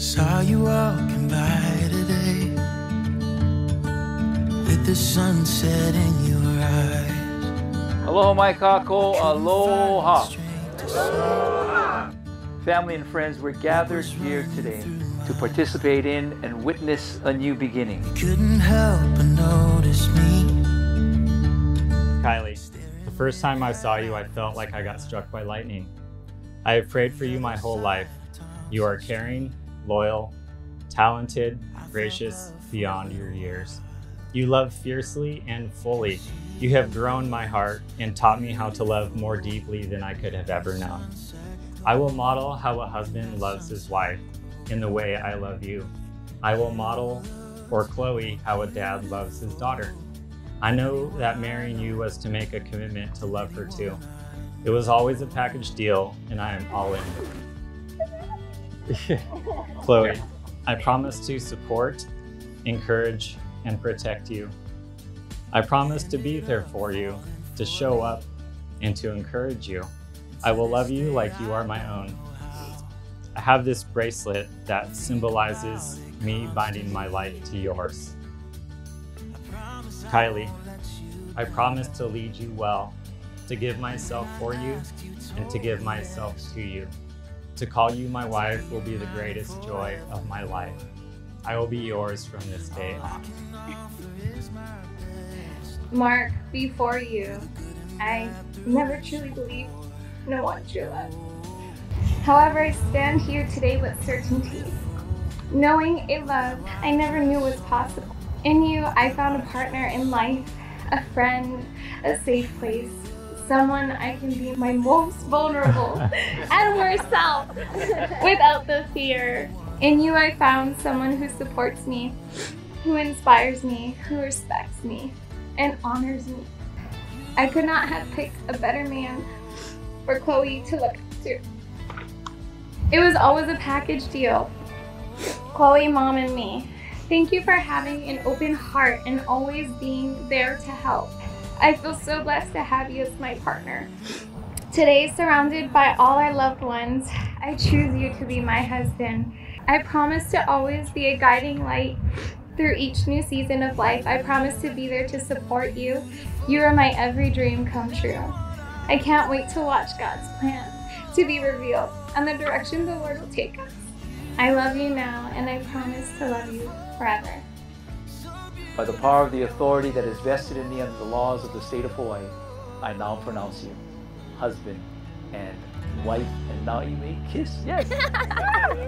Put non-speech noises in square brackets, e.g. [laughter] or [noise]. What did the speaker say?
Saw you walking by today with the sunset in your eyes. Aloha mai kako, aloha. Family and friends, we're gathered here today to participate in and witness a new beginning. Couldn't help but notice me. Kylie, the first time I saw you, I felt like I got struck by lightning. I have prayed for you my whole life. You are caring, loyal, talented, gracious beyond your years. You love fiercely and fully. You have grown my heart and taught me how to love more deeply than I could have ever known. I will model how a husband loves his wife in the way I love you. I will model for Chloe how a dad loves his daughter. I know that marrying you was to make a commitment to love her too. It was always a package deal, and I am all in. [laughs] [laughs] Chloe, I promise to support, encourage, and protect you. I promise to be there for you, to show up, and to encourage you. I will love you like you are my own. I have this bracelet that symbolizes me binding my life to yours. Kylie, I promise to lead you well, to give myself for you, and to give myself to you. To call you my wife will be the greatest joy of my life. I will be yours from this day on. Marc, before you, I never truly believed no one true love. However, I stand here today with certainty, knowing a love I never knew was possible. In you, I found a partner in life, a friend, a safe place, someone I can be my most vulnerable [laughs] and worst self [laughs] without the fear. In you, I found someone who supports me, who inspires me, who respects me, and honors me. I could not have picked a better man for Chloe to look to. It was always a package deal. Chloe, mom, and me. Thank you for having an open heart and always being there to help. I feel so blessed to have you as my partner. Today, surrounded by all our loved ones, I choose you to be my husband. I promise to always be a guiding light through each new season of life. I promise to be there to support you. You are my every dream come true. I can't wait to watch God's plan to be revealed and the direction the Lord will take us. I love you now, and I promise to love you forever. By the power of the authority that is vested in me under the laws of the state of Hawaii, I now pronounce you husband and wife, and now you may kiss. Yes! [laughs]